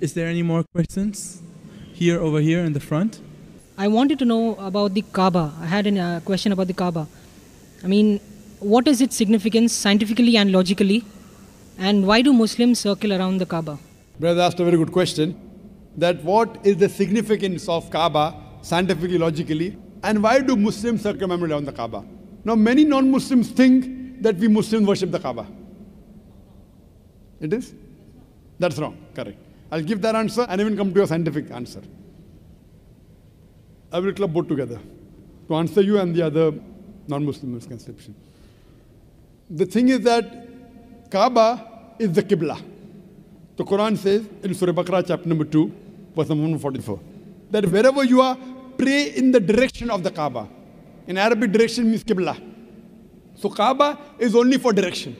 Is there any more questions? Here, over here in the front. I wanted to know about the Kaaba. I had a uh, question about the Kaaba. I mean, what is its significance scientifically and logically? And why do Muslims circle around the Kaaba? Brother asked a very good question. That what is the significance of Kaaba scientifically, logically, and why do Muslims circumambulate around the Kaaba? Now, many non-Muslims think that we Muslims worship the Kaaba. It is? That's wrong. Correct. I'll give that answer and even come to a scientific answer. I will club both together to answer you and the other non-Muslim misconception. The thing is that Kaaba is the Qibla. The Quran says in Surah Baqarah chapter number 2, verse number 144, that wherever you are, pray in the direction of the Kaaba. In Arabic, direction means Qibla. So Kaaba is only for direction.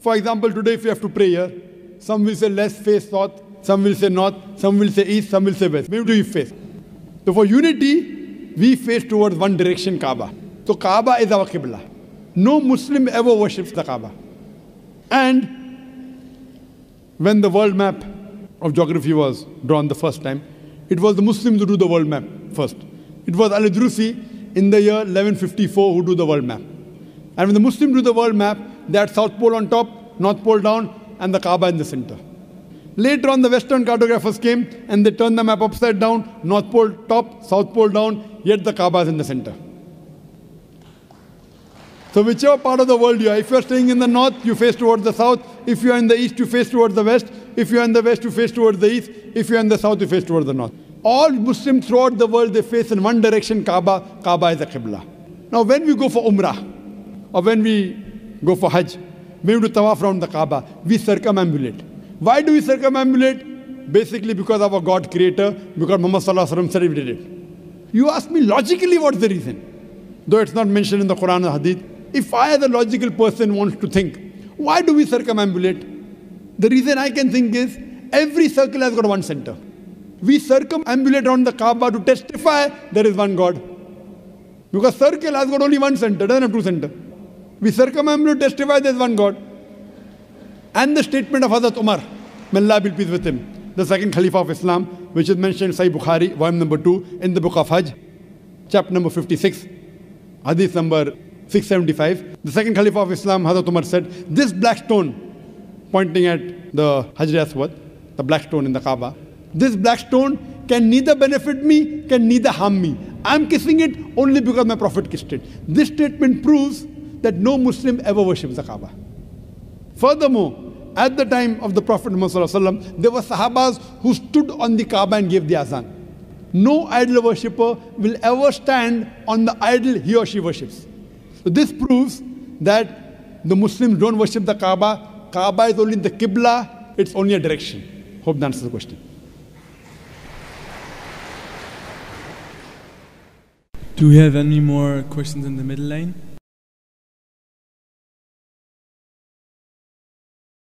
For example, today if you have to pray here, some will say less face south, some will say north, some will say east, some will say west. Do you face? So for unity, we face towards one direction, Kaaba. So Kaaba is our Qibla. No Muslim ever worships the Kaaba. And when the world map of geography was drawn the first time, it was the Muslims who do the world map first. It was Al-Idrisi in the year 1154 who do the world map. And when the Muslims do the world map, they had South Pole on top, North Pole down, and the Kaaba in the center. Later on, the Western cartographers came and they turned the map upside down, North Pole top, South Pole down, yet the Kaaba is in the center. So whichever part of the world you are, if you are staying in the north, you face towards the south. If you are in the east, you face towards the west. If you are in the west, you face towards the east. If you are in the south, you face towards the north. All Muslims throughout the world, they face in one direction, Kaaba. Kaaba is the Qibla. Now when we go for Umrah, or when we go for Hajj, we do tawaf around the Kaaba, we circumambulate. Why do we circumambulate? Basically because our God creator, because Muhammad said we did it. You ask me logically what's the reason? Though it's not mentioned in the Quran or Hadith. If I as a logical person wants to think, why do we circumambulate? The reason I can think is every circle has got one center. We circumambulate around the Kaaba to testify there is one God. Because circle has got only one center, doesn't have two center. We circumambulate to testify there is one God. And the statement of Hazrat Umar, may Allah be pleased with him, the second Khalifa of Islam, which is mentioned in Sahih Bukhari, volume number 2, in the book of Hajj, chapter number 56, hadith number 675. The second Caliph of Islam, Hazrat Umar said, This black stone, pointing at the Hajar Aswad, the black stone in the Kaaba, this black stone can neither benefit me, can neither harm me. I'm kissing it only because my Prophet kissed it. This statement proves that no Muslim ever worships the Kaaba. Furthermore, at the time of the Prophet Muhammad, there were Sahabas who stood on the Kaaba and gave the azan. No idol worshipper will ever stand on the idol he or she worships. So this proves that the Muslims don't worship the Kaaba. Kaaba is only the Qibla, it's only a direction. Hope that answers the question. Do we have any more questions in the middle lane?